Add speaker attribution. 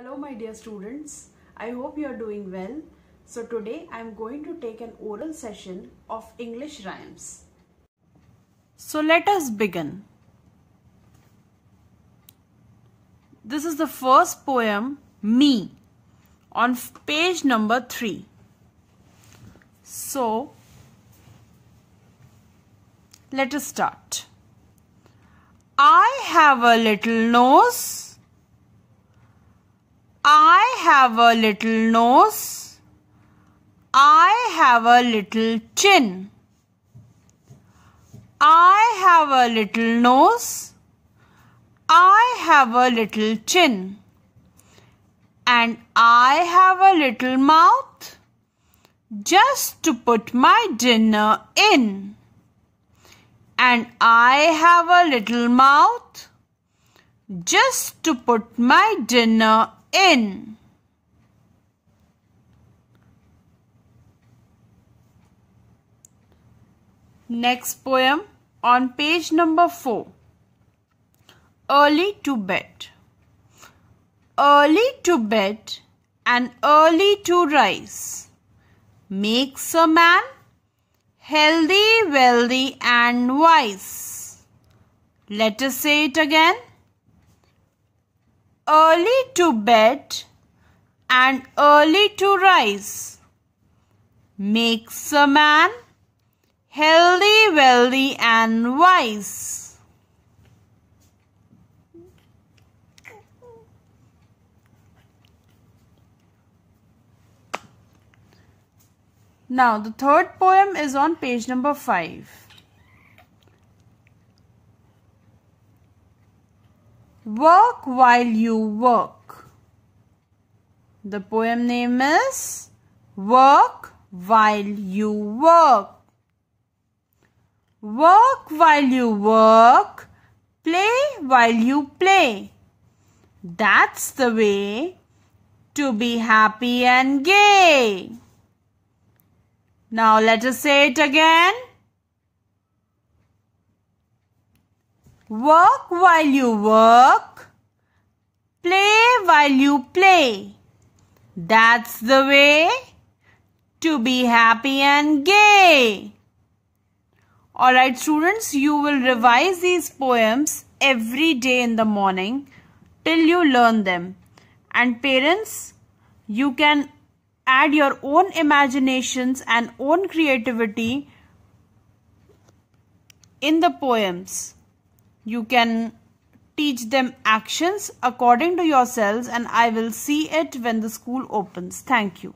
Speaker 1: Hello my dear students, I hope you are doing well. So today I am going to take an oral session of English rhymes. So let us begin. This is the first poem, Me, on page number 3. So let us start. I have a little nose have a little nose. I have a little chin. I have a little nose. I have a little chin. And I have a little mouth just to put my dinner in. And I have a little mouth just to put my dinner in. Next poem on page number 4. Early to bed. Early to bed and early to rise makes a man healthy, wealthy and wise. Let us say it again early to bed and early to rise makes a man healthy, wealthy and wise. Now the third poem is on page number 5. Work while you work. The poem name is Work while you work. Work while you work. Play while you play. That's the way to be happy and gay. Now let us say it again. Work while you work. Play while you play. That's the way to be happy and gay. Alright students, you will revise these poems every day in the morning till you learn them. And parents, you can add your own imaginations and own creativity in the poems you can teach them actions according to yourselves and I will see it when the school opens. Thank you.